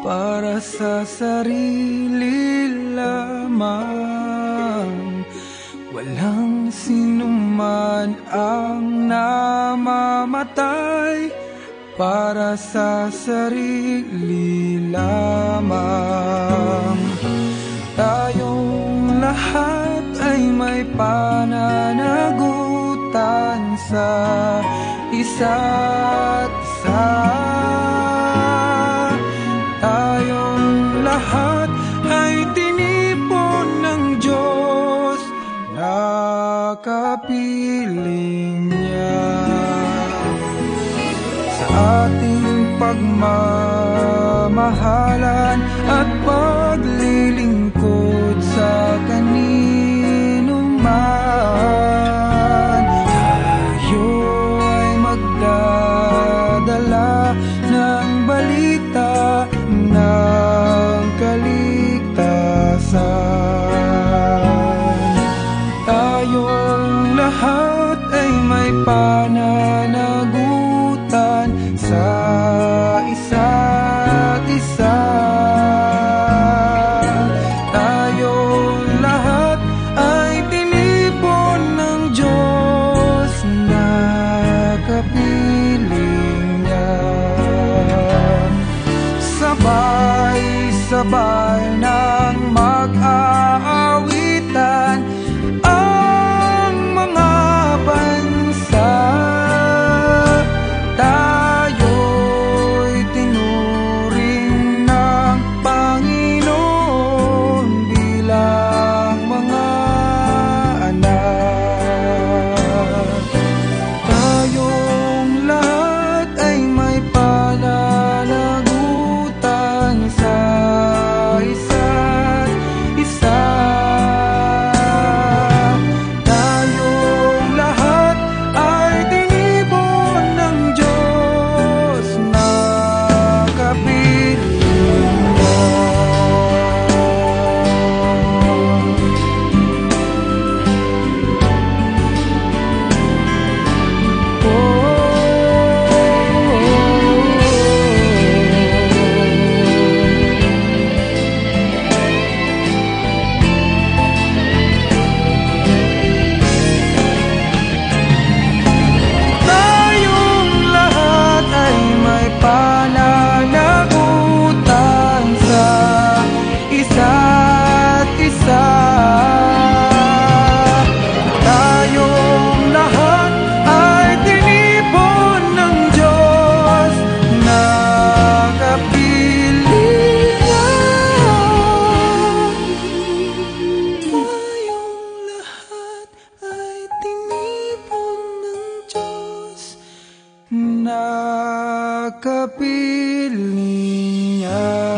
Para sa sarili lamang. Walang sinuman ang namamatay Para sa sarili lamang. Tayong lahat ay may pananagutan sa isa't kapiling niya Sa ating pagmamahalan at paglilingkod lahat ay may pananagutan sa isa't isa. Tayong lahat ay tinipon ng Diyos na kapiling niya. Sabay-sabay ng kapiling niya.